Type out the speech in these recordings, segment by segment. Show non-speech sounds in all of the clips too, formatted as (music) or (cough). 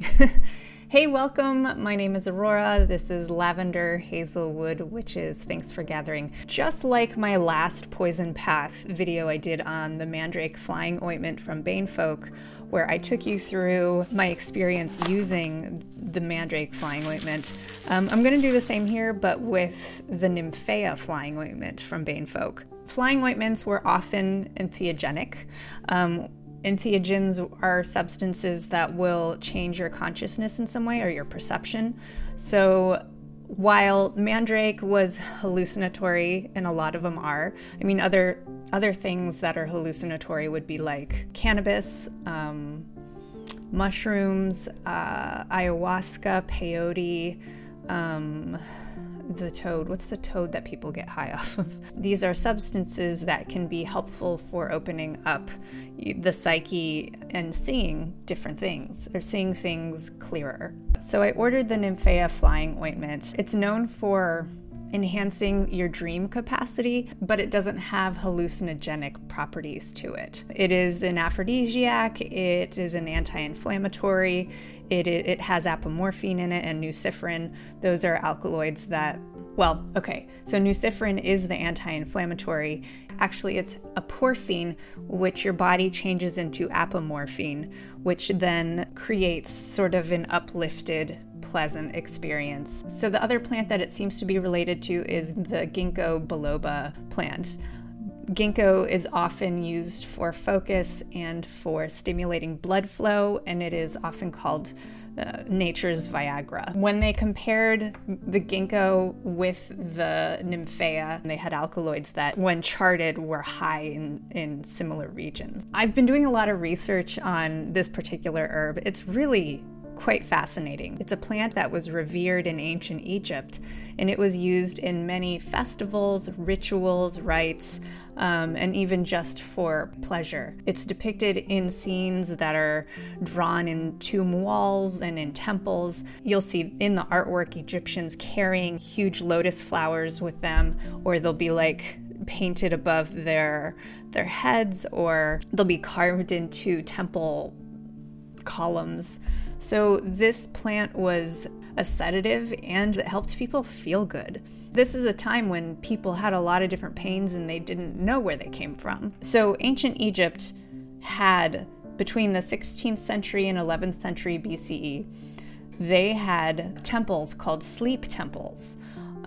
(laughs) hey, welcome. My name is Aurora. This is Lavender Hazelwood Witches. Thanks for gathering. Just like my last Poison Path video I did on the Mandrake Flying Ointment from Banefolk, where I took you through my experience using the Mandrake Flying Ointment, um, I'm going to do the same here, but with the Nymphaea Flying Ointment from Banefolk. Flying ointments were often entheogenic. Um, Entheogens are substances that will change your consciousness in some way or your perception. So while mandrake was hallucinatory and a lot of them are i mean other other things that are hallucinatory would be like cannabis um, mushrooms uh, ayahuasca peyote um, the toad. What's the toad that people get high off of? (laughs) These are substances that can be helpful for opening up the psyche and seeing different things or seeing things clearer. So I ordered the Nymphaea flying ointment. It's known for enhancing your dream capacity, but it doesn't have hallucinogenic properties to it. It is an aphrodisiac, it is an anti inflammatory, it, it has apomorphine in it and nuciferin. Those are alkaloids that well, okay, so nuciferin is the anti inflammatory. Actually, it's aporphine, which your body changes into apomorphine, which then creates sort of an uplifted pleasant experience. So the other plant that it seems to be related to is the ginkgo biloba plant. Ginkgo is often used for focus and for stimulating blood flow, and it is often called uh, nature's Viagra. When they compared the ginkgo with the nymphaea, they had alkaloids that, when charted, were high in, in similar regions. I've been doing a lot of research on this particular herb. It's really quite fascinating. It's a plant that was revered in ancient Egypt, and it was used in many festivals, rituals, rites, um, and even just for pleasure. It's depicted in scenes that are drawn in tomb walls and in temples. You'll see in the artwork Egyptians carrying huge lotus flowers with them, or they'll be like painted above their their heads or they'll be carved into temple columns. So this plant was a sedative and it helped people feel good. This is a time when people had a lot of different pains and they didn't know where they came from. So ancient Egypt had between the 16th century and 11th century BCE, they had temples called sleep temples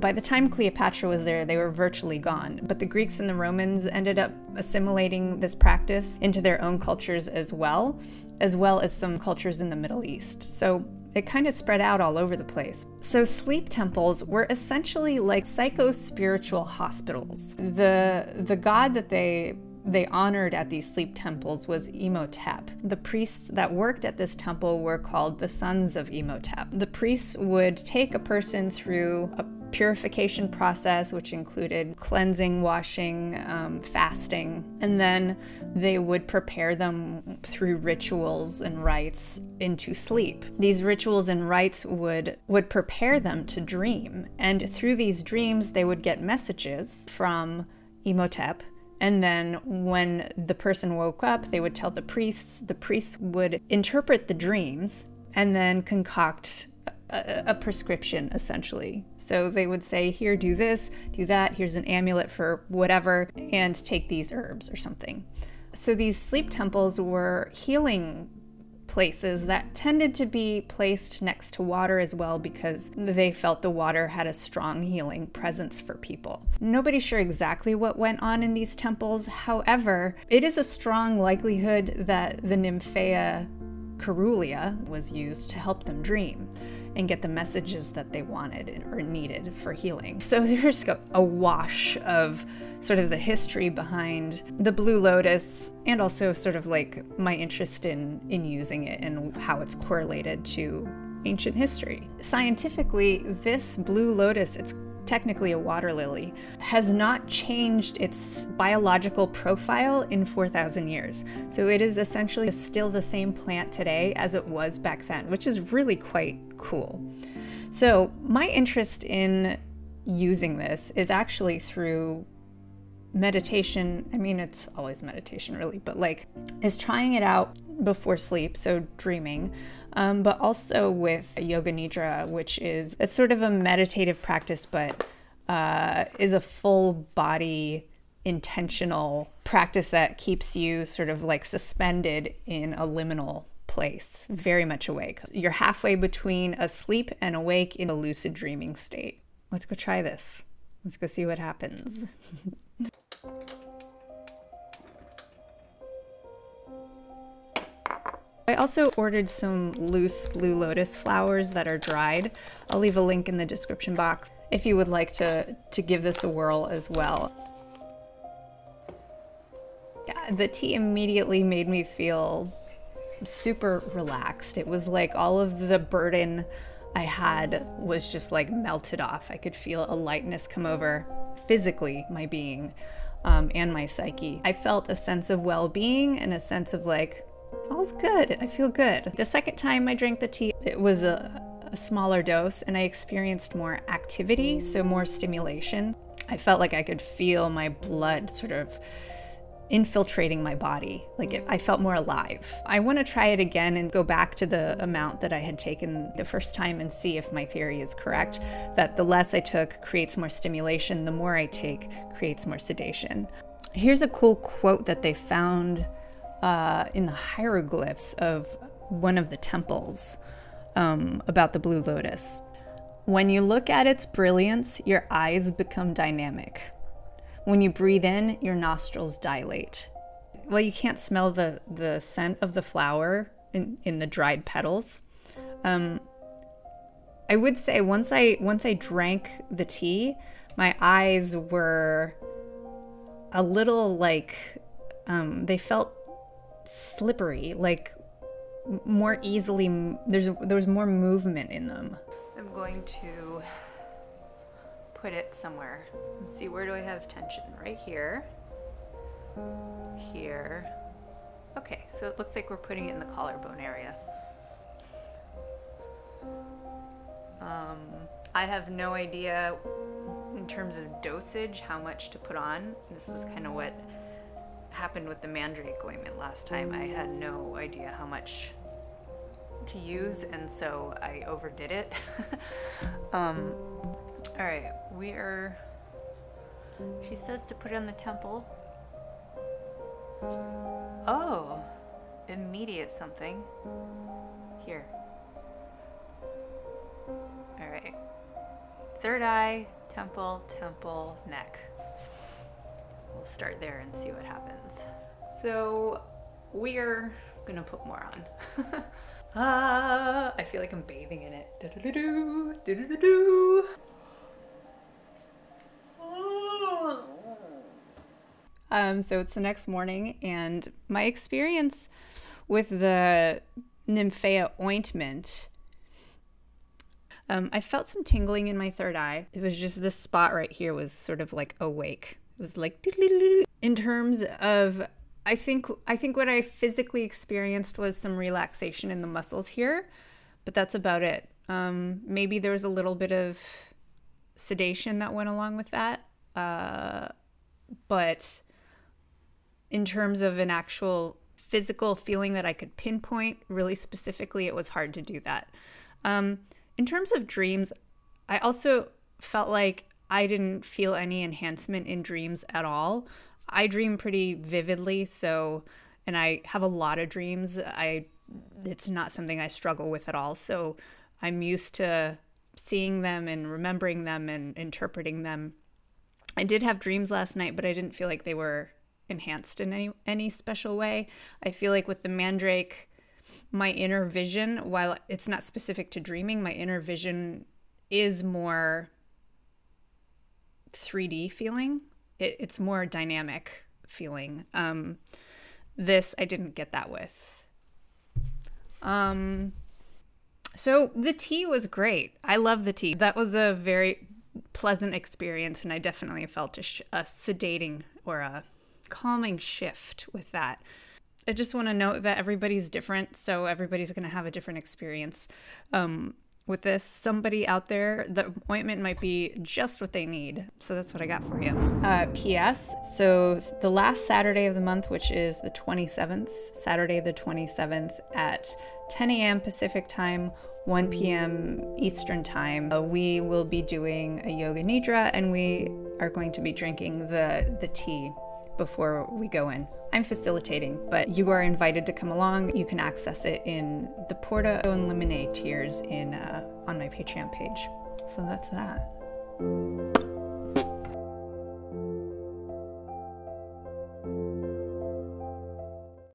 by the time Cleopatra was there, they were virtually gone, but the Greeks and the Romans ended up assimilating this practice into their own cultures as well, as well as some cultures in the Middle East. So it kind of spread out all over the place. So sleep temples were essentially like psycho-spiritual hospitals. The the god that they they honored at these sleep temples was Imhotep. The priests that worked at this temple were called the sons of Imhotep. The priests would take a person through a purification process, which included cleansing, washing, um, fasting, and then they would prepare them through rituals and rites into sleep. These rituals and rites would would prepare them to dream, and through these dreams, they would get messages from Imhotep and then when the person woke up, they would tell the priests. The priests would interpret the dreams and then concoct a, prescription essentially. So they would say, Here, do this, do that, here's an amulet for whatever, and take these herbs or something. So these sleep temples were healing places that tended to be placed next to water as well because they felt the water had a strong healing presence for people. Nobody's sure exactly what went on in these temples. However, it is a strong likelihood that the Nymphaea caerulea was used to help them dream and get the messages that they wanted or needed for healing. So (laughs) there's a wash of sort of the history behind the Blue Lotus and also sort of like my interest in, in using it and how it's correlated to ancient history. Scientifically, this Blue Lotus, it's technically a water lily, has not changed its biological profile in 4,000 years. So it is essentially still the same plant today as it was back then, which is really quite cool. So my interest in using this is actually through meditation. I mean, it's always meditation, really, but like, is trying it out before sleep, so dreaming, um, but also with Yoga Nidra, which is it's sort of a meditative practice, but uh, is a full body intentional practice that keeps you sort of like suspended in a liminal place, very much awake. You're halfway between asleep and awake in a lucid dreaming state. Let's go try this. Let's go see what happens. (laughs) I also ordered some loose blue lotus flowers that are dried. I'll leave a link in the description box if you would like to, to give this a whirl as well. Yeah, the tea immediately made me feel super relaxed. It was like all of the burden I had was just like melted off. I could feel a lightness come over physically my being um, and my psyche. I felt a sense of well being and a sense of like, all's good. I feel good. The second time I drank the tea, it was a, a smaller dose and I experienced more activity, so more stimulation. I felt like I could feel my blood sort of infiltrating my body. Like it, I felt more alive. I want to try it again and go back to the amount that I had taken the first time and see if my theory is correct that the less I took creates more stimulation, the more I take creates more sedation. Here's a cool quote that they found uh, in the hieroglyphs of one of the temples um, about the Blue Lotus. When you look at its brilliance, your eyes become dynamic. When you breathe in, your nostrils dilate. Well, you can't smell the, the scent of the flower in, in the dried petals. Um, I would say once I once I drank the tea, my eyes were a little like um, they felt slippery, like more easily. There's there's more movement in them. I'm going to put it somewhere. Let's see, where do I have tension? Right here. Here. Okay, so it looks like we're putting it in the collarbone area. Um, I have no idea in terms of dosage how much to put on. This is kind of what happened with the mandrake ointment last time. I had no idea how much to use, and so I overdid it. (laughs) um, all right, we are. She says to put it on the temple. Oh, immediate something. Here. All right. Third eye, temple, temple, neck. We'll start there and see what happens. So we're gonna put more on. (laughs) ah, I feel like I'm bathing in it. -do. Um, so it's the next morning, and my experience with the Nymphaea ointment, um, I felt some tingling in my third eye. It was just this spot right here was sort of like awake. Was like in terms of I think I think what I physically experienced was some relaxation in the muscles here, but that's about it. Um, maybe there was a little bit of sedation that went along with that, uh, but in terms of an actual physical feeling that I could pinpoint really specifically, it was hard to do that. Um, in terms of dreams, I also felt like I didn't feel any enhancement in dreams at all. I dream pretty vividly, so and I have a lot of dreams. I it's not something I struggle with at all. So I'm used to seeing them and remembering them and interpreting them. I did have dreams last night, but I didn't feel like they were enhanced in any any special way. I feel like with the mandrake, my inner vision, while it's not specific to dreaming, my inner vision is more 3D feeling. It, it's more dynamic feeling. Um, this I didn't get that with. Um, so the tea was great. I love the tea. That was a very pleasant experience, and I definitely felt a, a sedating or a calming shift with that. I just want to note that everybody's different, so everybody's going to have a different experience um, with this. Somebody out there, the ointment might be just what they need. So that's what I got for you. Uh, P.S. So the last Saturday of the month, which is the 27th, Saturday the 27th at 10 a.m. Pacific time, 1 p.m. Eastern time. Uh, we will be doing a yoga nidra and we are going to be drinking the, the tea before we go in. I'm facilitating, but you are invited to come along. You can access it in the Porta and Limine tiers in uh, on my Patreon page. So that's that.